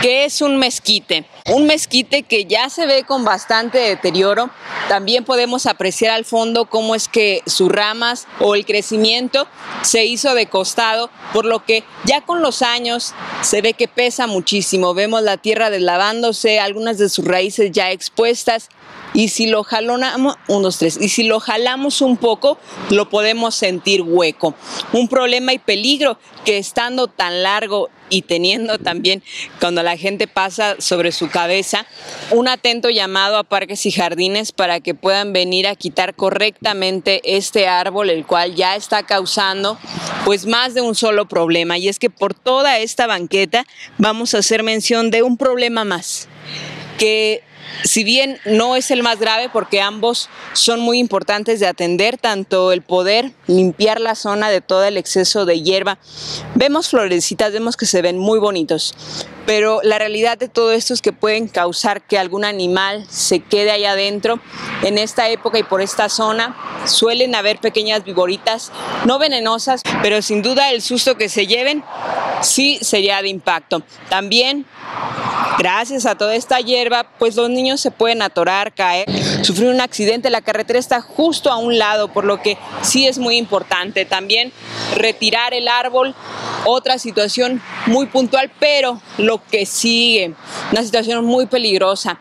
¿Qué es un mezquite? Un mezquite que ya se ve con bastante deterioro. También podemos apreciar al fondo cómo es que sus ramas o el crecimiento se hizo de costado, por lo que ya con los años se ve que pesa muchísimo. Vemos la tierra deslavándose, algunas de sus raíces ya expuestas y si lo tres, y si lo jalamos un poco, lo podemos sentir hueco. Un problema y peligro que estando tan largo y teniendo también cuando la gente pasa sobre su cabeza un atento llamado a parques y jardines para que puedan venir a quitar correctamente este árbol el cual ya está causando pues más de un solo problema y es que por toda esta banqueta vamos a hacer mención de un problema más que si bien no es el más grave porque ambos son muy importantes de atender, tanto el poder limpiar la zona de todo el exceso de hierba, vemos florecitas, vemos que se ven muy bonitos, pero la realidad de todo esto es que pueden causar que algún animal se quede allá adentro. En esta época y por esta zona suelen haber pequeñas viboritas, no venenosas, pero sin duda el susto que se lleven sí sería de impacto. También Gracias a toda esta hierba, pues los niños se pueden atorar, caer, sufrir un accidente. La carretera está justo a un lado, por lo que sí es muy importante. También retirar el árbol, otra situación muy puntual, pero lo que sigue, una situación muy peligrosa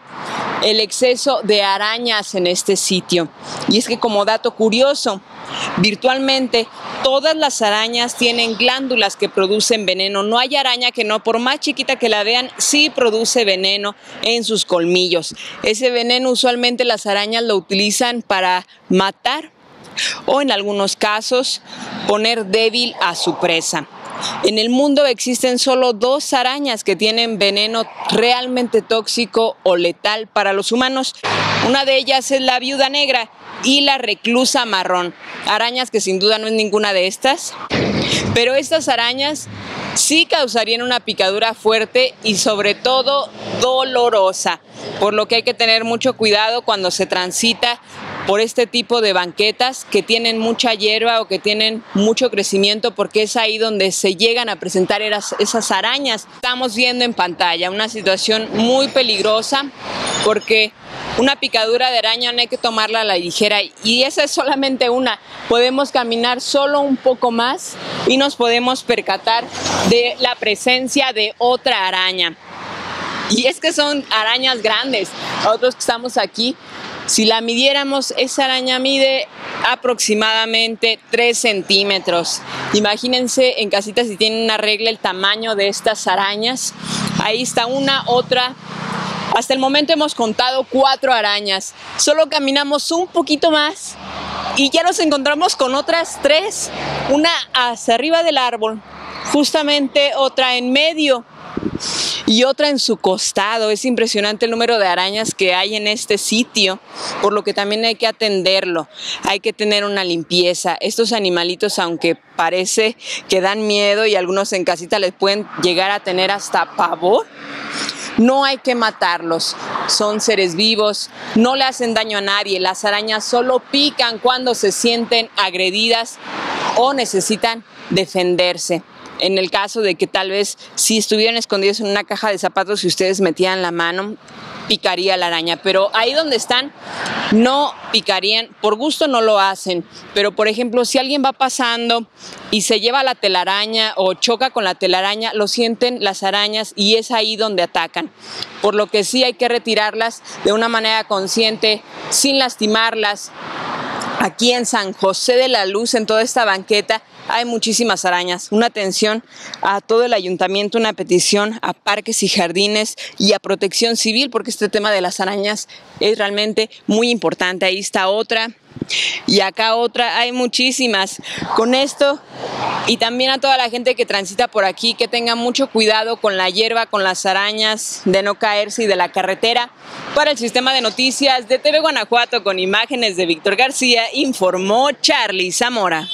el exceso de arañas en este sitio. Y es que como dato curioso, virtualmente todas las arañas tienen glándulas que producen veneno. No hay araña que no, por más chiquita que la vean, sí produce veneno en sus colmillos. Ese veneno usualmente las arañas lo utilizan para matar o en algunos casos poner débil a su presa. En el mundo existen solo dos arañas que tienen veneno realmente tóxico o letal para los humanos. Una de ellas es la viuda negra y la reclusa marrón. Arañas que sin duda no es ninguna de estas. Pero estas arañas sí causarían una picadura fuerte y sobre todo dolorosa, por lo que hay que tener mucho cuidado cuando se transita por este tipo de banquetas que tienen mucha hierba o que tienen mucho crecimiento porque es ahí donde se llegan a presentar esas arañas. Estamos viendo en pantalla una situación muy peligrosa porque una picadura de araña no hay que tomarla a la ligera y esa es solamente una. Podemos caminar solo un poco más y nos podemos percatar de la presencia de otra araña. Y es que son arañas grandes. Nosotros que estamos aquí si la midiéramos, esa araña mide aproximadamente 3 centímetros. Imagínense en casita si tienen una regla el tamaño de estas arañas. Ahí está una, otra. Hasta el momento hemos contado cuatro arañas. Solo caminamos un poquito más y ya nos encontramos con otras tres. Una hacia arriba del árbol, justamente otra en medio y otra en su costado. Es impresionante el número de arañas que hay en este sitio, por lo que también hay que atenderlo. Hay que tener una limpieza. Estos animalitos, aunque parece que dan miedo y algunos en casita les pueden llegar a tener hasta pavor, no hay que matarlos, son seres vivos, no le hacen daño a nadie, las arañas solo pican cuando se sienten agredidas o necesitan defenderse en el caso de que tal vez si estuvieran escondidos en una caja de zapatos y ustedes metían la mano, picaría la araña, pero ahí donde están no picarían, por gusto no lo hacen, pero por ejemplo si alguien va pasando y se lleva la telaraña o choca con la telaraña, lo sienten las arañas y es ahí donde atacan, por lo que sí hay que retirarlas de una manera consciente, sin lastimarlas. Aquí en San José de la Luz, en toda esta banqueta, hay muchísimas arañas. Una atención a todo el ayuntamiento, una petición a parques y jardines y a protección civil, porque este tema de las arañas es realmente muy importante. Ahí está otra. Y acá otra, hay muchísimas. Con esto y también a toda la gente que transita por aquí, que tenga mucho cuidado con la hierba, con las arañas, de no caerse y de la carretera. Para el sistema de noticias de TV Guanajuato con imágenes de Víctor García, informó Charlie Zamora.